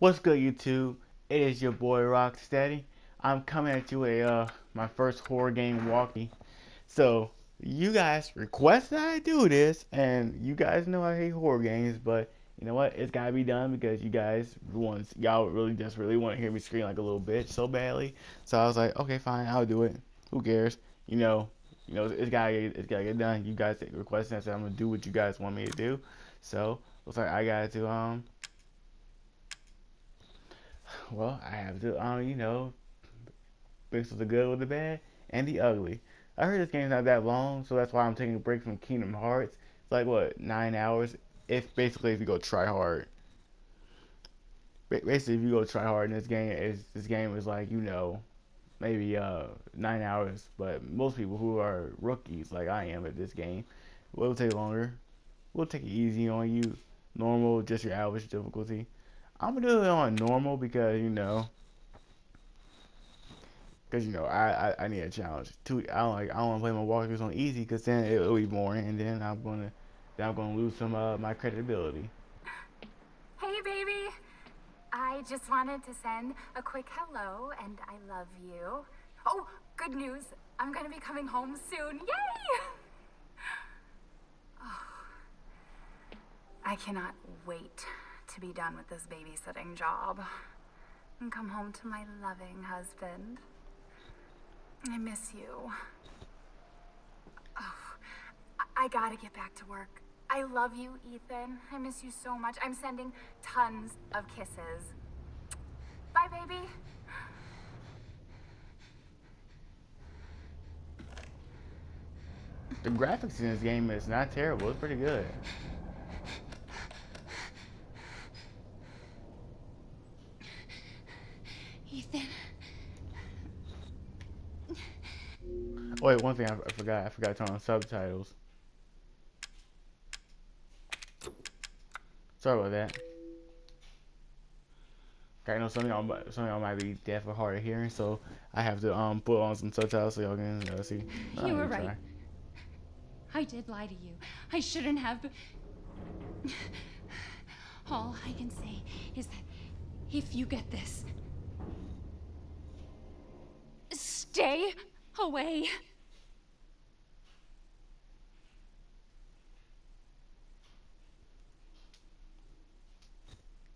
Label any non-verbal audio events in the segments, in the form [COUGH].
What's good, YouTube? It is your boy Rocksteady. I'm coming at you with uh, my first horror game walkie. So, you guys request that I do this, and you guys know I hate horror games, but you know what? It's gotta be done because you guys want y'all really just really want to hear me scream like a little bitch so badly. So I was like, okay, fine, I'll do it. Who cares? You know, you know, it's gotta get, it's gotta get done. You guys requesting that, so I'm gonna do what you guys want me to do. So looks like I got to um well, I have to, um, you know, mix the good with the bad and the ugly. I heard this game's not that long, so that's why I'm taking a break from Kingdom Hearts. It's like what nine hours. If basically if you go try hard. Basically, if you go try hard in this game, is this game is like you know, maybe uh nine hours. But most people who are rookies like I am at this game, will take longer. We'll take it easy on you. Normal, just your average difficulty. I'm gonna do it on normal because you know, because you know I, I, I need a challenge. Too I don't like I don't want to play my walkthroughs on easy because then it, will be boring and then I'm gonna then I'm gonna lose some uh my credibility. Hey baby, I just wanted to send a quick hello and I love you. Oh, good news! I'm gonna be coming home soon. Yay! Oh, I cannot wait to be done with this babysitting job and come home to my loving husband. I miss you. Oh, I, gotta get back to work. I love you, Ethan. I miss you so much. I'm sending tons of kisses. Bye, baby. The graphics in this game is not terrible. It's pretty good. Ethan. Oh, wait, one thing I, I forgot. I forgot to turn on subtitles. Sorry about that. I know some of y'all, some of y'all might be deaf or hard of hearing, so I have to um put on some subtitles so y'all can uh, see. You were right. I did lie to you. I shouldn't have. All I can say is that if you get this, Stay away.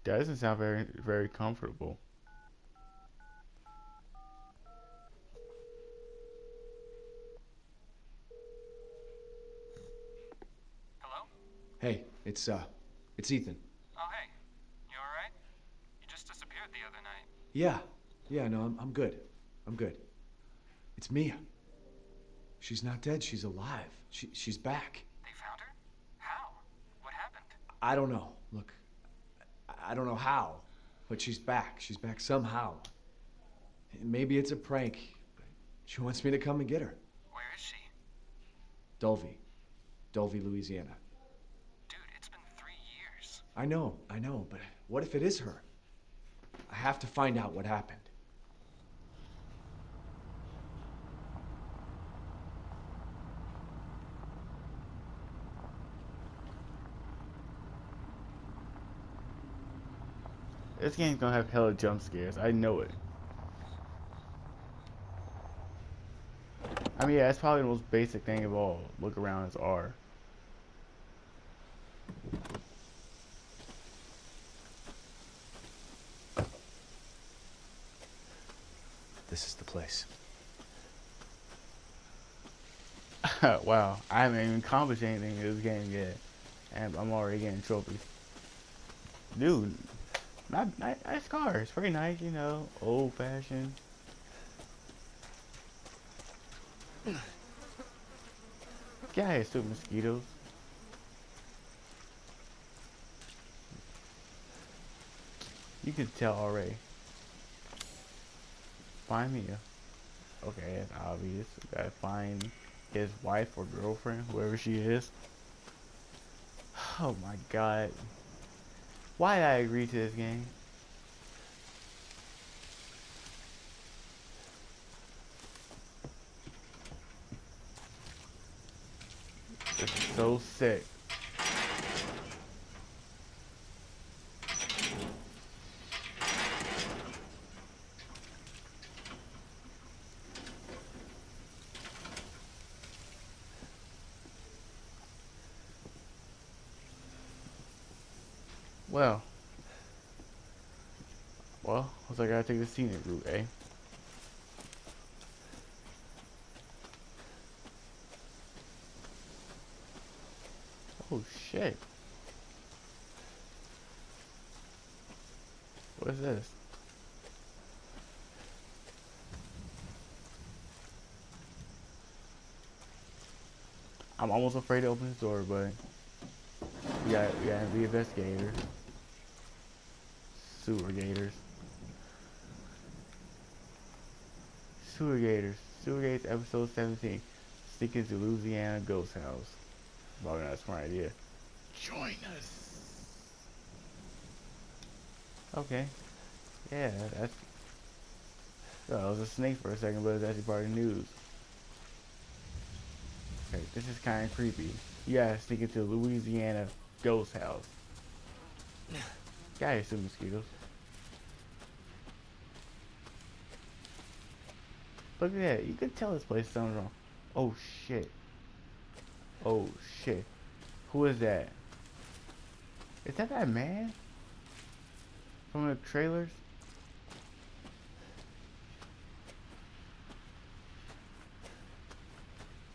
That doesn't sound very, very comfortable. Hello? Hey, it's, uh, it's Ethan. Oh, hey. You alright? You just disappeared the other night. Yeah. Yeah, no, I'm, I'm good. I'm good. It's Mia. She's not dead. She's alive. She, she's back. They found her? How? What happened? I don't know. I don't know how, but she's back. She's back somehow. Maybe it's a prank, but she wants me to come and get her. Where is she? Dulvey. Dulvey, Louisiana. Dude, it's been three years. I know, I know, but what if it is her? I have to find out what happened. This game's gonna have hella jump scares. I know it. I mean, yeah, it's probably the most basic thing of all. Look around is R. This is the place. [LAUGHS] wow, I haven't even accomplished anything in this game yet. And I'm already getting trophies. Dude, not, nice car. It's pretty nice, you know, old fashioned. Yeah, it's still mosquitoes. You can tell already. Find me a. Okay, it's obvious. We gotta find his wife or girlfriend, whoever she is. [SIGHS] Oh my god. Why did I agree to this game? It's so sick. Well. Well, looks like I gotta take the scenic route, eh? Oh shit. What is this? I'm almost afraid to open the door, but we got we gotta investigators. Sewer gators. Sewer gators. Sewer gators episode 17. Sneaking to Louisiana ghost house. Probably not a smart idea. Join us. Okay. Yeah, that's. Oh, it was a snake for a second, but it's actually part of the news. Okay, this is kind of creepy. You gotta sneak into Louisiana ghost house. [SIGHS] Gotta some mosquitoes. Look at that. You can tell this place something's wrong. Oh shit. Oh shit. Who is that? Is that that man? From the trailers?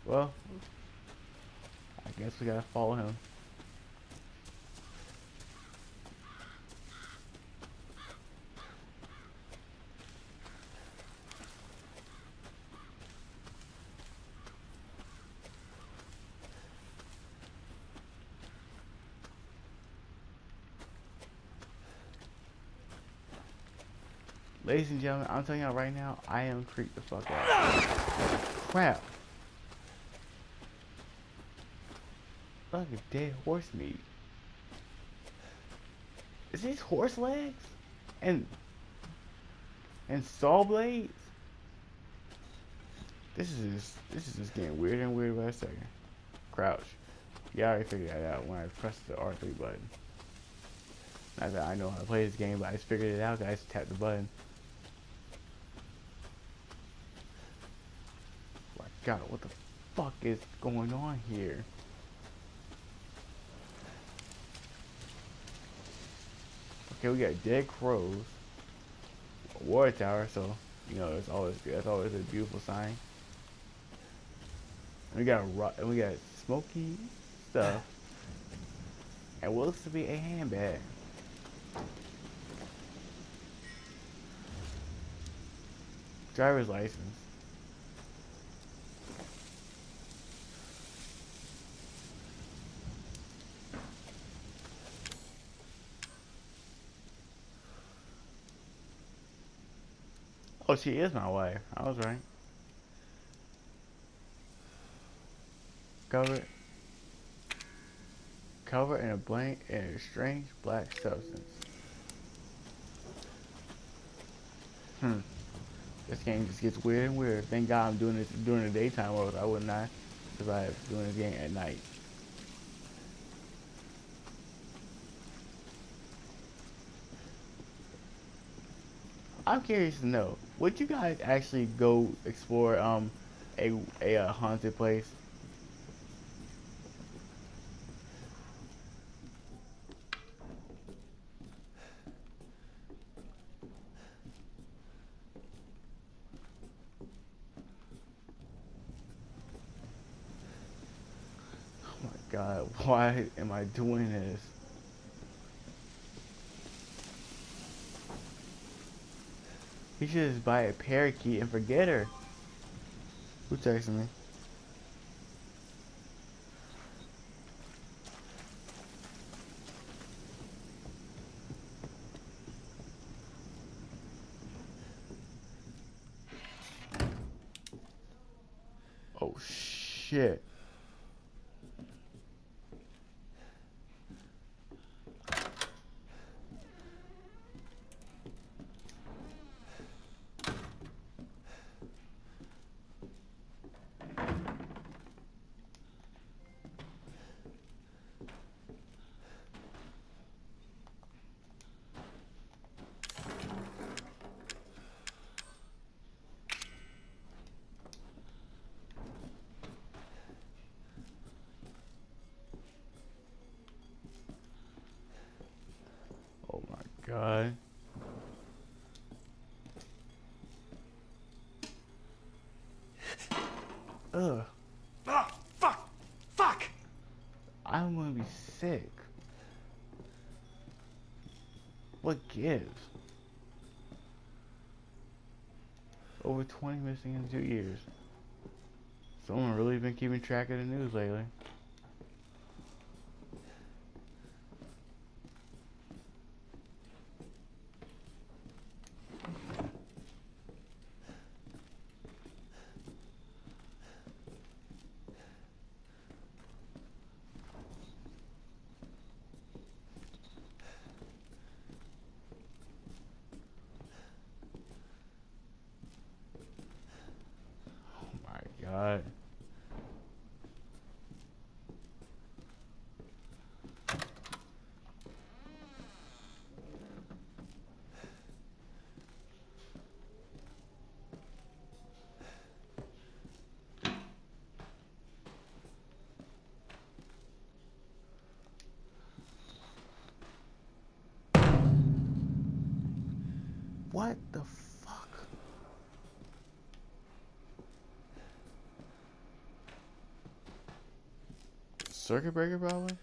Well, I guess we gotta follow him. Ladies and gentlemen, I'm telling y'all right now, I am creeped the fuck out. Crap. Fucking dead horse meat. Is these horse legs? And and saw blades? This is just, this is just getting weirder and weirder by the second. Crouch. Yeah, I already figured that out when I pressed the R3 button. Not that I know how to play this game, but I just figured it out. I just tapped the button. God, what the fuck is going on here? Okay, we got dead crows, a water tower, so you know it's always that's always a beautiful sign. And we got rock, and we got smoky stuff, and what looks to be a handbag. Driver's license. Oh, she is my wife. I was right. Covered. Covered in a blank in a strange black substance. Hmm. This game just gets weird and weird. Thank God I'm doing this during the daytime, or I would not survive doing this game at night. I'm curious to know, would you guys actually go explore um a a, uh haunted place? Oh my god, [LAUGHS] why am I doing this? You should just buy a parakeet and forget her. Who texted me? God. Ugh. Ah, fuck! Fuck! I'm gonna be sick. What gives? Over 20 missing in two years. Someone really been keeping track of the news lately. Oh What the Circuit breaker, probably?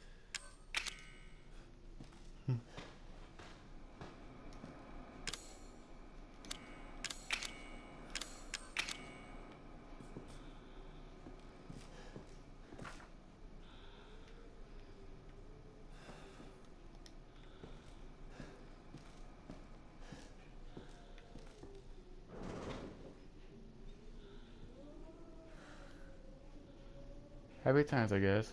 Happy times, I guess.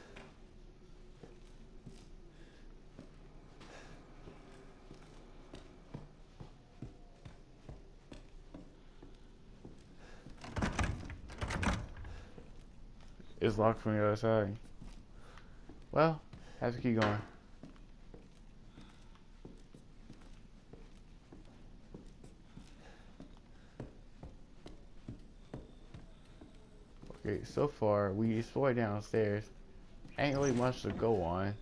It's locked from the other side. Well, have to keep going. Okay, so far we explored downstairs. Ain't really much to go on.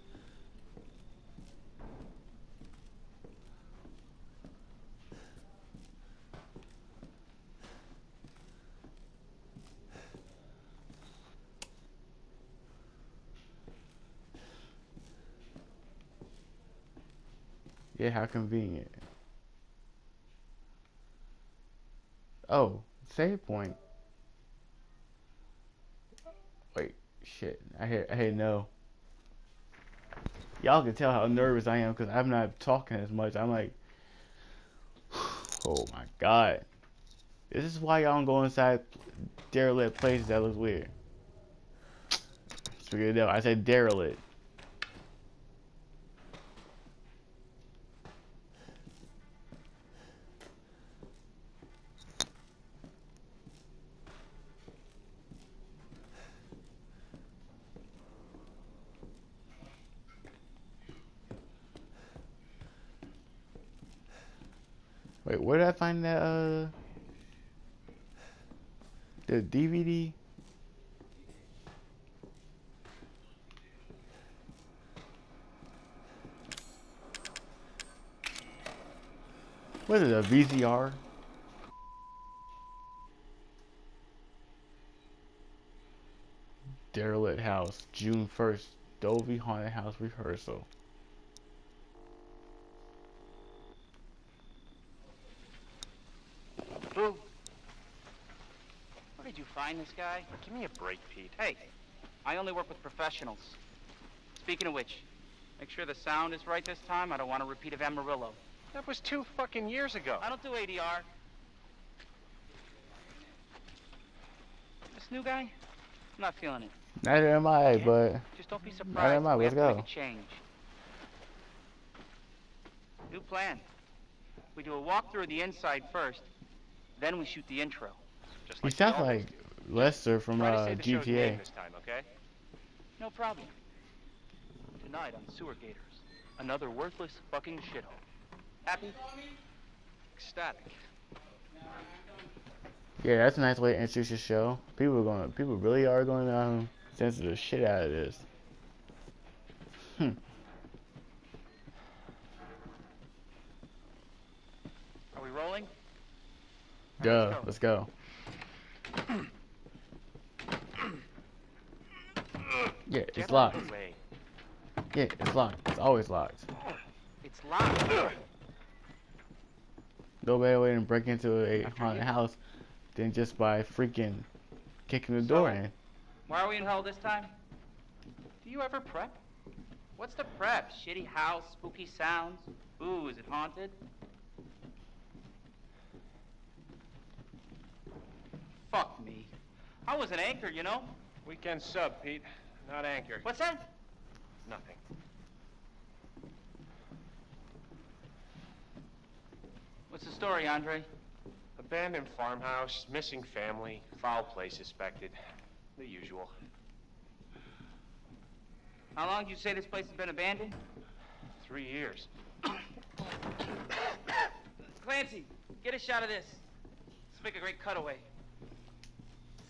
Yeah, how convenient. Oh, save point. Wait, shit. I hit, no. Y'all can tell how nervous I am because I'm not talking as much. I'm like, [SIGHS] oh my god. This is why y'all don't go inside derelict places that look weird. Figure it out. I said derelict. Wait, where did I find that, uh... The DVD? What is it, a VCR? Derelict House, June 1st, Dulvey Haunted House Rehearsal. Boo. Where did you find this guy? Give me a break, Pete. Hey, I only work with professionals. Speaking of which, make sure the sound is right this time. I don't want a repeat of Amarillo. That was two fucking years ago. I don't do ADR. This new guy? I'm not feeling it. Neither am I, Yeah. but Just don't be surprised. Neither surprised am I. if we Let's go. make a change. New plan. We do a walkthrough of the inside first, then we shoot the intro. Just he like sounds the like Lester from uh, GTA. Time, okay? No problem. Tonight on Sewer Gators, another worthless fucking shithole. Happy? Ecstatic. Yeah, that's a nice way to introduce your show. People are going, people really are going to um, the shit out of this. Hmm. Are we rolling? Duh. Right, let's go. Let's go. Yeah, it's out locked. of the way. Yeah, it's locked. It's always locked. Oh, it's locked. No better way than break into a haunted house than just by freaking kicking the door So- in. Why are we in hell this time? Do you ever prep? What's the prep? Shitty house, spooky sounds? Ooh, is it haunted? Fuck me. I was an anchor, you know? Weekend sub, Pete. Not anchor. What's that? Nothing. What's the story, Andre? Abandoned farmhouse, missing family, foul play suspected. The usual. How long did you say this place has been abandoned? Three years. Clancy, get a shot of this. Let's make a great cutaway.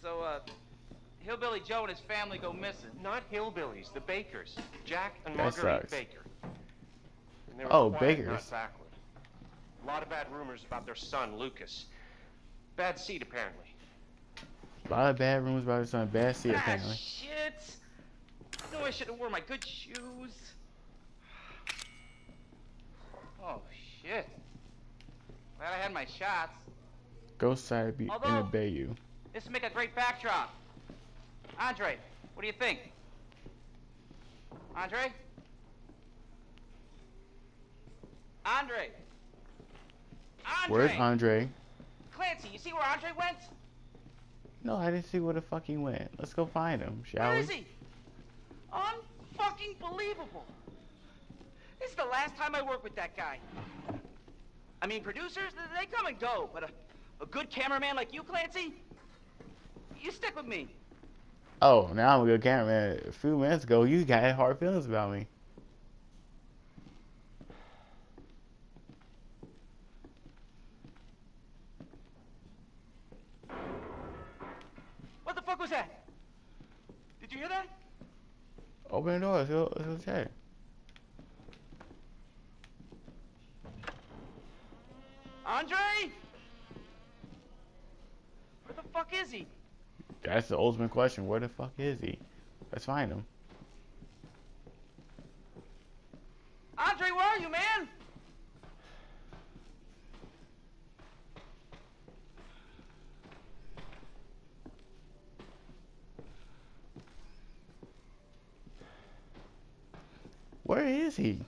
So, uh, Hillbilly Joe and his family go missing. Not hillbillies, the Bakers. Jack and That Marguerite sucks. Baker. And they were Oh, quiet, Bakers. Not backward. A lot of bad rumors about their son, Lucas. Bad seed, apparently. A lot of bad rumors about his son. Bad seed, ah, apparently. shit! No, I should have worn my good shoes. Oh, shit. Glad I had my shots. Ghost side be in Although- a Bayou. This would make a great backdrop. Andre, what do you think? Andre? Andre? Andre! Where's Andre? Clancy, you see where Andre went? No, I didn't see where the fuck he went. Let's go find him, shall Where we? is he? Unfucking believable. This is the last time I work with that guy. I mean, producers, they come and go, but a, a good cameraman like you, Clancy, you stick with me. Oh, now I'm a good cameraman. A few minutes ago, you got hard feelings about me. What the fuck was that? Did you hear that? Open the door. Let's go, let's go check. Andre? Where the fuck is he? That's the ultimate question. Where the fuck is he? Let's find him. Andre, where are you, man? Where is he?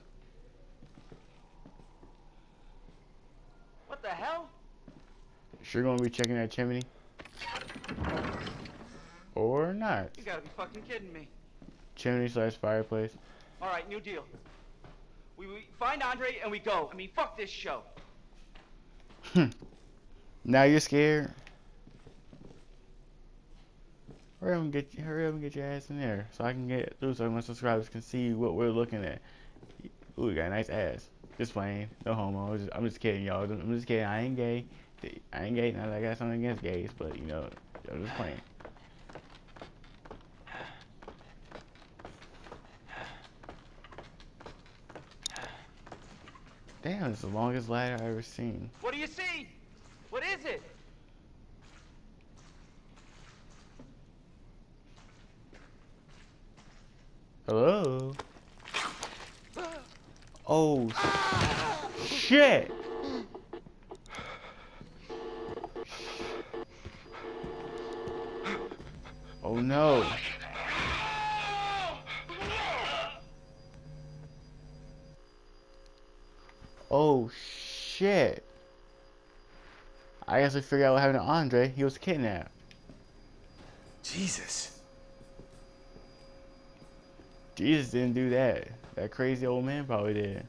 What the hell? Sure gonna be checking that chimney? Not? You gotta be fucking kidding me. Chimney slash fireplace. All right, new deal. We, we find Andre and we go. I mean, fuck this show. Hmm. Now you're scared? Hurry up and get hurry up and get your ass in there so I can get through so my subscribers can see what we're looking at. Ooh, you got a nice ass. Just playing. No homo. I'm just, I'm just kidding, y'all. I'm just kidding. I ain't gay. I ain't gay. Not that I got something against gays, but you know, I'm just playing. Damn, it's the longest ladder I've ever seen. What do you see? What is it? Hello? Oh, shit! Oh no. Oh shit. I guess we figured out what happened to Andre. He was kidnapped. Jesus. Jesus didn't do that. That crazy old man probably did.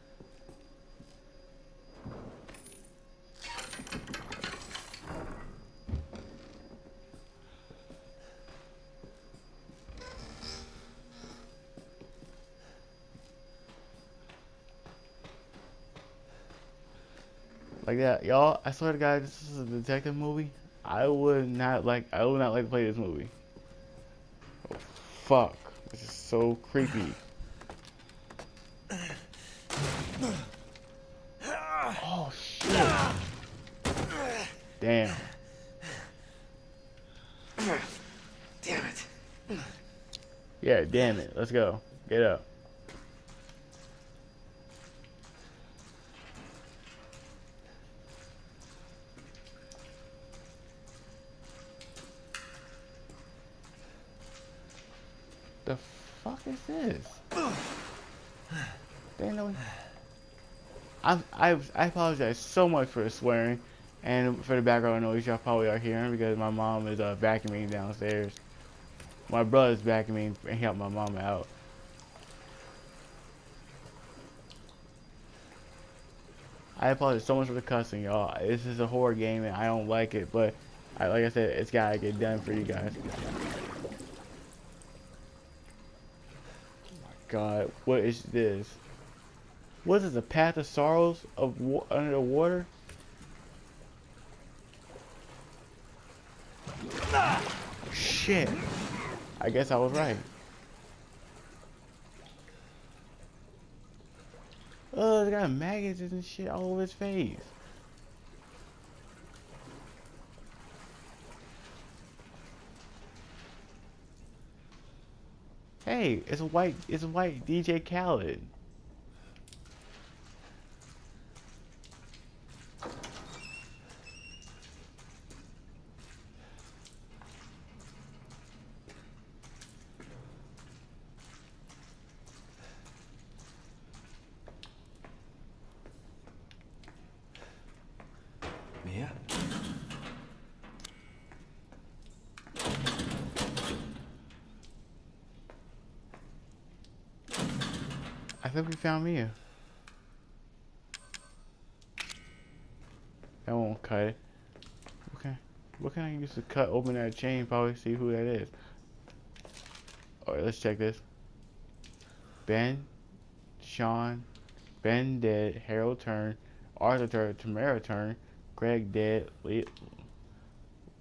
Y'all, I swear to God, this is a detective movie. I would not like. I would not like to play this movie. Oh, fuck! This is so creepy. Oh shit! Damn. Damn it. Yeah, damn it. Let's go. Get up. I I I apologize so much for swearing and for the background noise y'all probably are hearing because my mom is uh, vacuuming downstairs. My brother's vacuuming and help my mom out. I apologize so much for the cussing, y'all. This is a horror game and I don't like it, but I, like I said, it's gotta get done for you guys. Oh my God, what is this? What is it, the path of sorrows of under the water? Shit. I guess I was right. Oh, it's got maggots and shit all over his face. Hey, it's a white, it's a white DJ Khaled. Mia? We found me? That won't cut. Okay. What can I use to cut open that chain? Probably see who that is. Alright, let's check this. Ben, Sean, Ben dead, Harold turn, Arthur turn, Tamara turn, Greg dead, Le-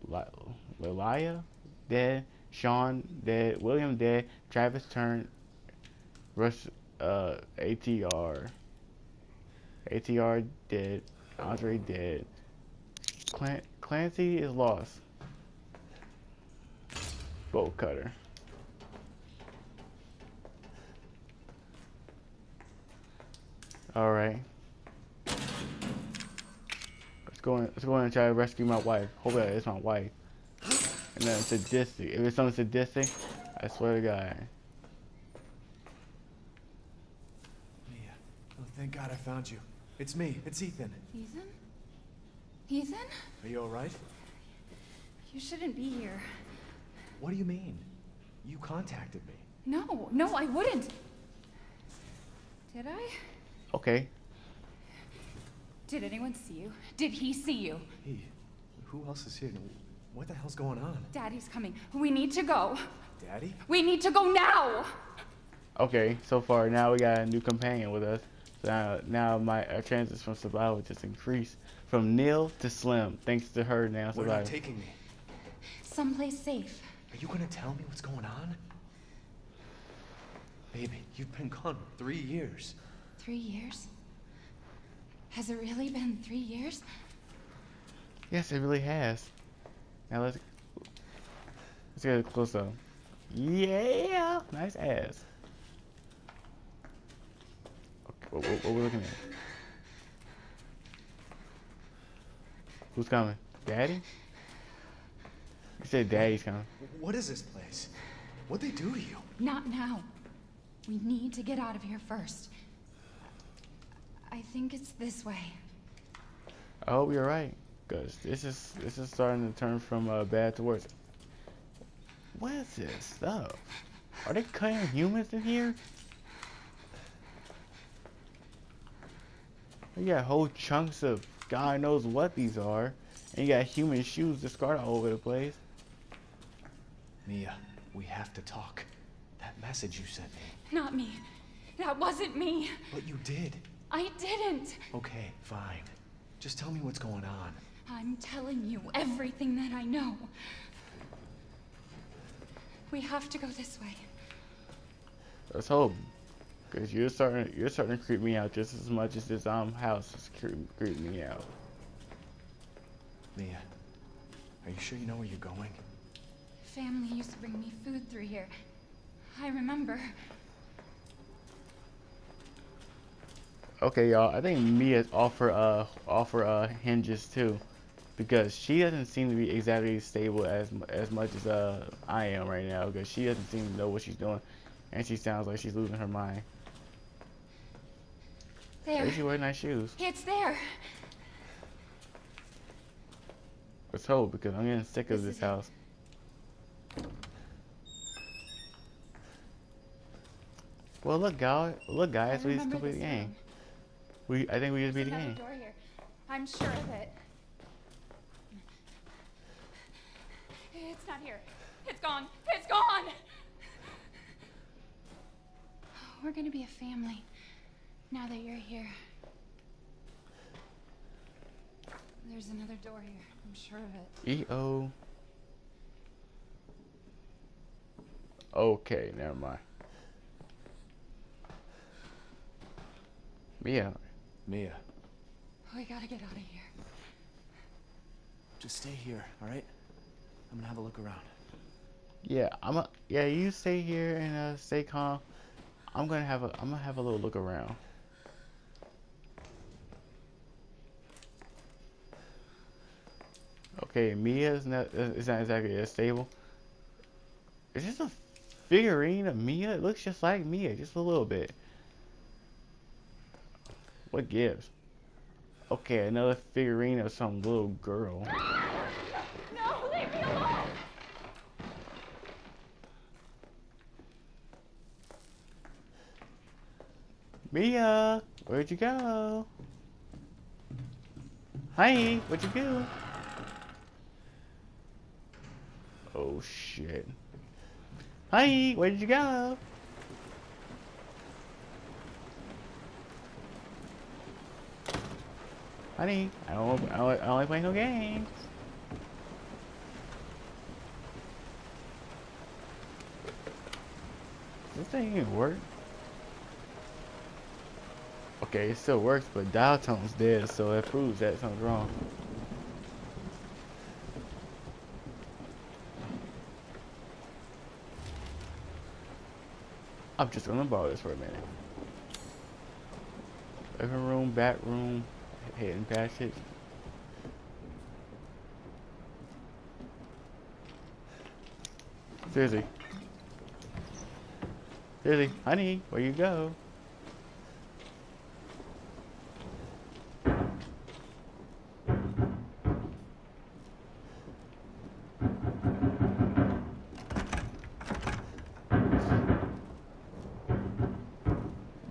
Li- Lilia dead, Sean dead, William dead, Travis turn, Russ uh ATR. ATR dead. Andre dead. Clan- Clancy is lost. Bolt cutter. Alright. Let's go in let's go in and try to rescue my wife. Hopefully it's my wife. And then sadistic. If it's something sadistic, I swear to God. Mia. Oh, thank God I found you. It's me. It's Ethan. Ethan? Ethan? Are you alright? You shouldn't be here. What do you mean? You contacted me. No, no, I wouldn't. Did I? Okay. Did anyone see you? Did he see you? Hey, who else is here? What the hell's going on? Daddy's coming. We need to go. Daddy? We need to go now! Okay, so far now we got a new companion with us. So now, now my our chances from survival just increased from nil to slim, thanks to her now Where are you taking me? Someplace safe. Are you gonna tell me what's going on? Baby, you've been gone three years. Three years? Has it really been three years? Yes, it really has. Now let's let's get a close up. Yeah, nice ass. Okay, what, what, what we looking at? Who's coming? Daddy? You said Daddy's coming. What is this place? What'd they do to you? Not now. We need to get out of here first. I think it's this way. I hope you're right, cause this is this is starting to turn from uh, bad to worse. What is this stuff? Are they cutting humans in here? You got whole chunks of God knows what these are, and you got human shoes discarded all over the place. Mia, we have to talk. That message you sent me. Not me. That wasn't me. But you did. I didn't. Okay, fine. Just tell me what's going on. I'm telling you everything that I know. We have to go this way. Let's hope, cause you're starting you're starting to creep me out just as much as this um house is creep, creeping me out. Mia, are you sure you know where you're going? Family used to bring me food through here. I remember. Okay, y'all. I think Mia's offer uh offer uh hinges too, because she doesn't seem to be exactly stable as as much as uh I am right now. Because she doesn't seem to know what she's doing, and she sounds like she's losing her mind. There. She wears nice shoes. It's there. Let's hope because I'm getting sick of This house. Well, look, guys. Look, guys. We just completed the game. room. We, I think we just beat There's the game. door here. I'm sure of it. It's not here. It's gone. It's gone. We're gonna be a family now that you're here. There's another door here. I'm sure of it. E O. Okay, never mind. Mia, Mia, We gotta get out of here. just stay here, all right? I'm gonna have a look around. yeah, I'm a yeah. You stay here and uh, stay calm. I'm gonna have a I'm gonna have a little look around. Okay, not is not exactly as stable. Is this a figurine of Mia? It looks just like Mia, just a little bit. What gives? Okay, another figurine of some little girl. [LAUGHS] No, leave me alone! Mia, where'd you go? Hi, what'd you do? Oh shit. Hi, where did you go? Honey, I don't, I don't, I don't like playing no games. This thing even work? Okay, it still works, but dial tone's dead, so that proves that something's wrong. I'm just gonna borrow this for a minute. Living room, back room, hidden passage. Seriously. Seriously, honey, where you go?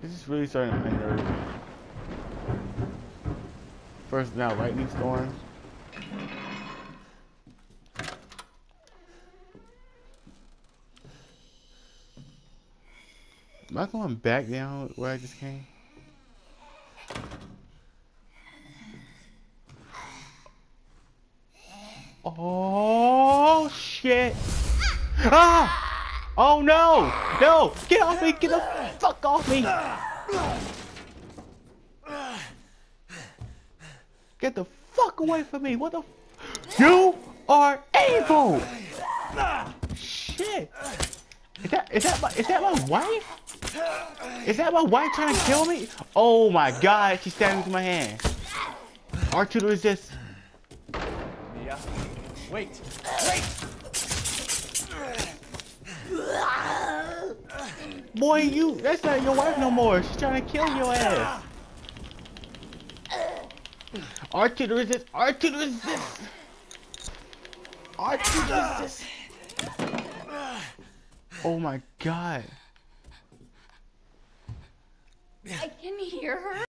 This is really starting to unnerve me. Now lightning storm. Am I going back down where I just came? Oh shit! Ah! Oh no! No! Get off me! Get the fuck off me! Get the fuck away from me! What the? F you are evil! Shit! Is that is that my is that my wife? Is that my wife trying to kill me? Oh my god! She's stabbing into my hand. R2 to resist. Mia, wait. Boy, you that's not your wife no more. She's trying to kill your ass. R2 resist. R2 resist. R2 resist. Oh my god. I can hear her.